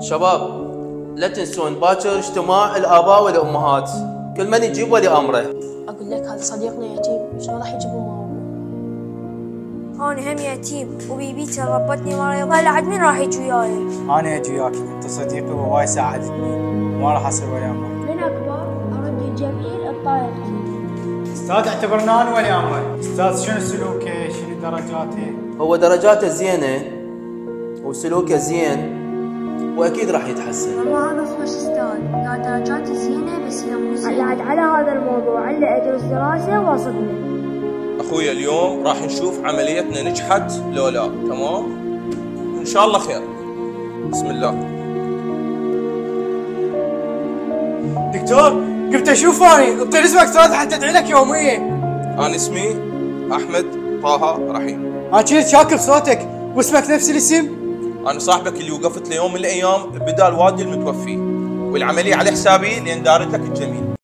شباب لا تنسون باكر اجتماع الآباء والأمهات. كل من يجيب ولي أمره. أقول لك هذا صديقنا يتيم شلون راح يجيبون معه أنا هم يتيم وبيبيتي ربتني مريضة هلا عاد مين راح يجي وياي؟ أنا أجي وياك أنت صديقي وهواي ساعدتني. وما راح اصير ولي امرك من أكبر؟ أرد الجميل بطريقتي أستاذ اعتبرنا أنا ولي امرك أستاذ شنو سلوكه شنو درجاته هو درجاته زينة وسلوكه زين. وأكيد راح يتحسن. خوش أستاذ يا درجاتي زينة بس هي مو زينة. عاد على هذا الموضوع على أدرس دراسة واصلني. اخويا اليوم راح نشوف عمليتنا نجحت لو لا. تمام؟ إن شاء الله خير. بسم الله. دكتور قلت أشوف اني اعطيني اسمك أستاذ حتى ادعي لك يوميا أنا اسمي أحمد طه رحيم. أنا كنت شاكر صوتك واسمك نفس الاسم؟ أنا صاحبك اللي وقفت ليوم من الأيام بدال وادي المتوفي والعملية على حسابي لأن دارت لك الجميل.